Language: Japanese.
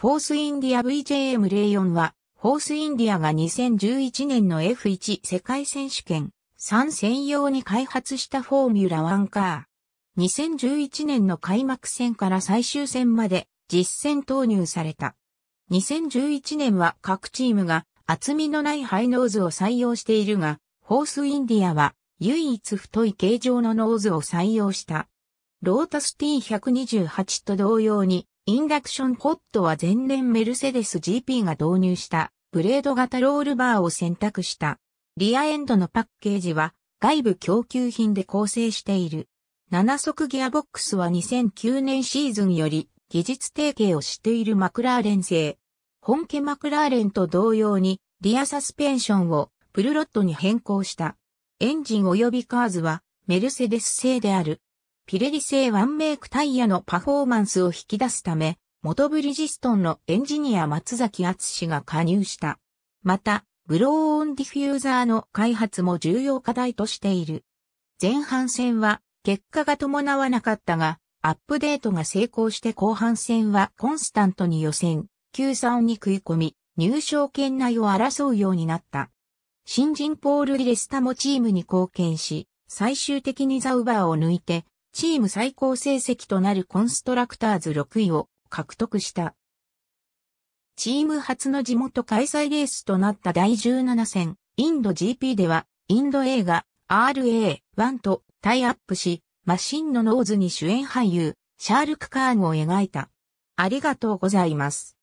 フォースインディア VJM04 は、フォースインディアが2011年の F1 世界選手権3専用に開発したフォーミュラ1カー。2011年の開幕戦から最終戦まで実戦投入された。2011年は各チームが厚みのないハイノーズを採用しているが、フォースインディアは唯一太い形状のノーズを採用した。ロータス T128 と同様に、インダクションホットは前年メルセデス GP が導入したブレード型ロールバーを選択した。リアエンドのパッケージは外部供給品で構成している。7速ギアボックスは2009年シーズンより技術提携をしているマクラーレン製。本家マクラーレンと同様にリアサスペンションをプルロットに変更した。エンジン及び KERS はメルセデス製である。ピレリ製ワンメイクタイヤのパフォーマンスを引き出すため、元ブリヂストンのエンジニア松崎淳が加入した。また、ブロウンディフューザーの開発も重要課題としている。前半戦は結果が伴わなかったが、アップデートが成功して後半戦はコンスタントに予選、Q 3に食い込み、入賞圏内を争うようになった。新人ポール・ディ・レスタもチームに貢献し、最終的にザウバーを抜いて、チーム最高成績となるコンストラクターズ6位を獲得した。チーム初の地元開催レースとなった第17戦、インド GP では、インド映画 RA1 とタイアップし、マシンのノーズに主演俳優、シャールク・カーンを描いた。ありがとうございます。